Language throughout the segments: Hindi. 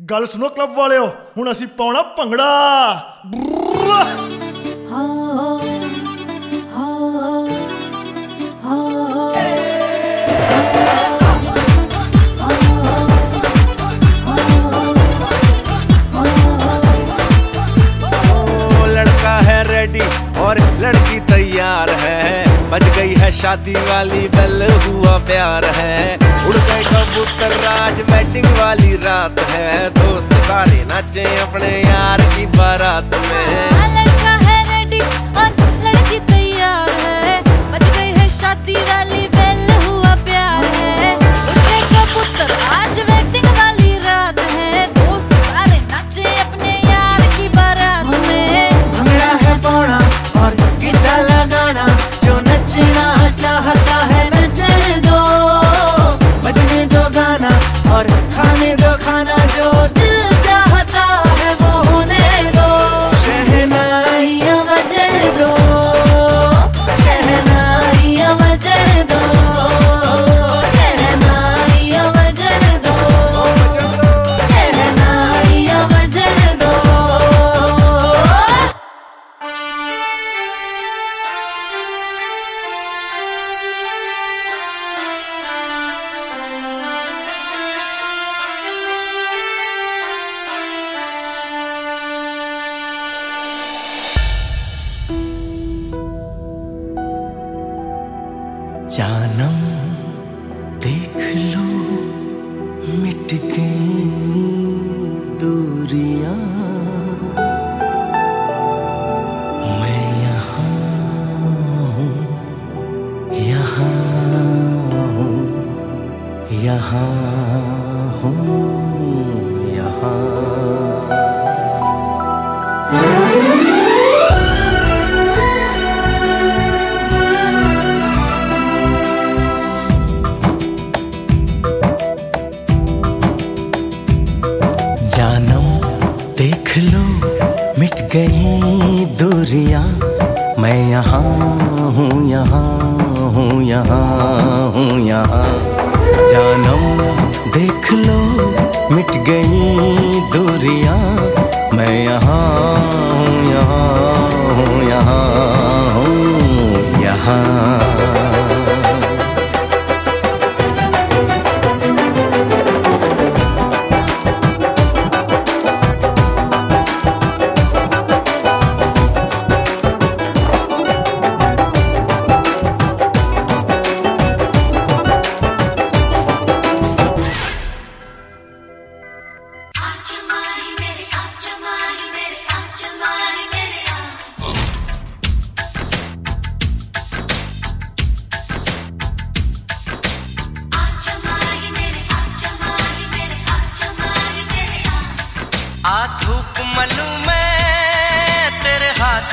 ਗੱਲ ਸੁਣੋ ਕਲੱਬ ਵਾਲਿਓ ਹੁਣ ਅਸੀਂ ਪਾਉਣਾ ਭੰਗੜਾ लड़का है रेडी और लड़की तैयार है बज गई है शादी वाली बेल हुआ प्यार है उड़ गए कबूतर राज वेडिंग वाली रात है दोस्त सारे नाचे अपने यार की बारात में। जानम देख लो मिट गई दूरियाँ। मैं यहाँ यहाँ हूँ यहाँ हूँ यहाँ। हूँ यहाँ हूँ यहाँ हूँ यहाँ। जानम, देख लो, मिट गई दूरियाँ। मैं यहाँ, हूँ यहाँ।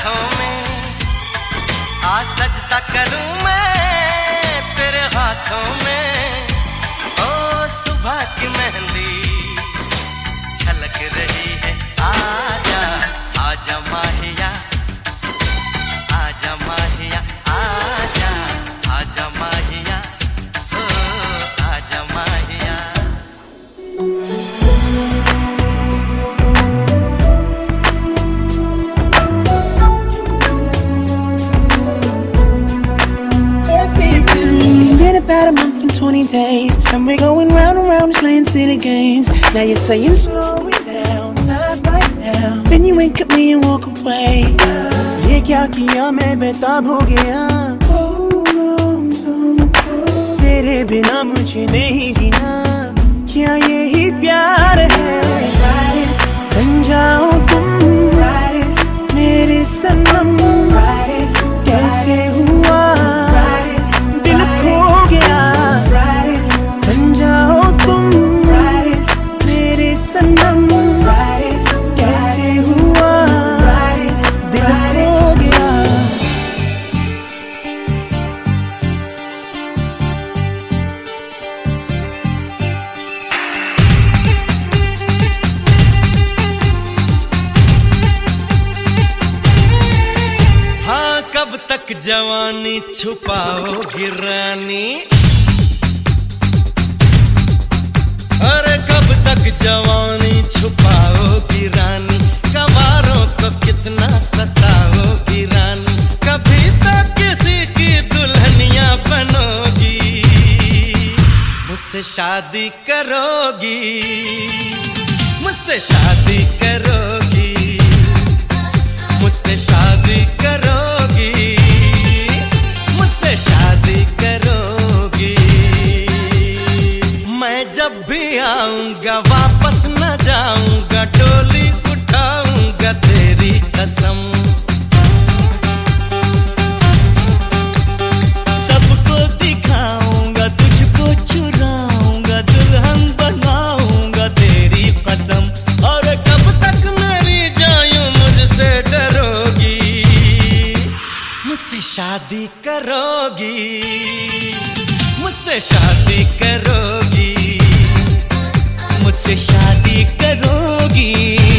हाथों में। आ सजता करूँ मैं about a month and 20 days, and we're going round and round playing silly games. Now you're saying slow it down, not right now. Then you wink at me and walk away. ये क्या किया मैं बेताब हो गया तेरे बिना मुझे नहीं जीना क्या यही प्यार है तक जवानी छुपाओगी रानी अरे कब तक जवानी छुपाओगी रानी कवारों को कितना सताओगी रानी कभी तो किसी की दुल्हनिया बनोगी। मुझसे शादी करोगी। मुझसे शादी करोगी। मुझसे शादी करोगी आऊँगा वापस न जाऊँगा टोली उठाऊँगा तेरी कसम। सबको दिखाऊँगा, तुझको चुराऊँगा बनाऊँगा तेरी कसम। और कब तक मेरी जायूं, मुझसे डरोगी? मुझसे शादी करोगी, मुझसे शादी करोगी। मुझसे शादी करोगी।